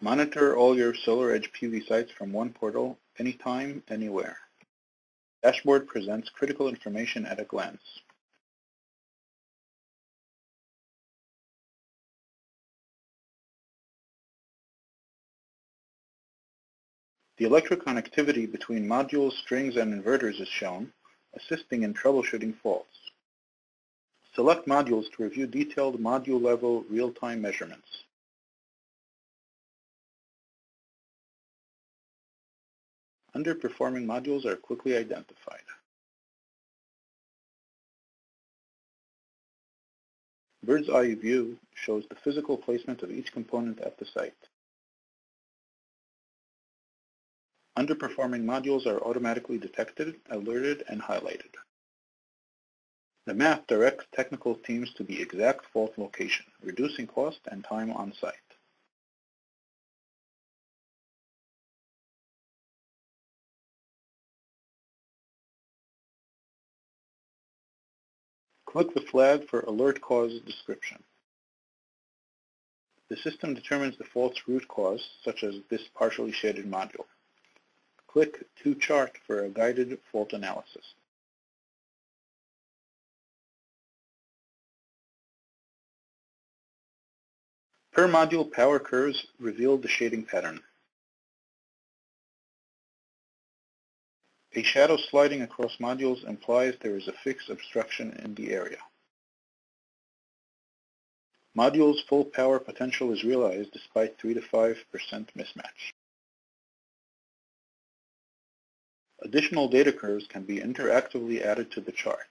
Monitor all your SolarEdge PV sites from one portal, anytime, anywhere. Dashboard presents critical information at a glance. The electroconnectivity between modules, strings, and inverters is shown, assisting in troubleshooting faults. Select modules to review detailed module-level real-time measurements. Underperforming modules are quickly identified. Bird's eye view shows the physical placement of each component at the site. Underperforming modules are automatically detected, alerted, and highlighted. The map directs technical teams to the exact fault location, reducing cost and time on site. Click the flag for Alert Cause Description. The system determines the fault's root cause, such as this partially shaded module. Click To Chart for a guided fault analysis. Per module power curves reveal the shading pattern. A shadow sliding across modules implies there is a fixed obstruction in the area. Module's full power potential is realized despite 3 to 5% mismatch. Additional data curves can be interactively added to the chart.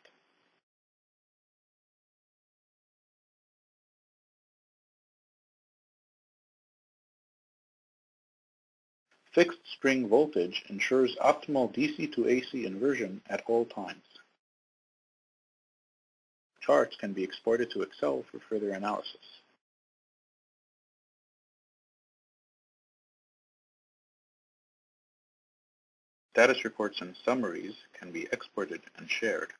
Fixed string voltage ensures optimal DC to AC inversion at all times. Charts can be exported to Excel for further analysis. Status reports and summaries can be exported and shared.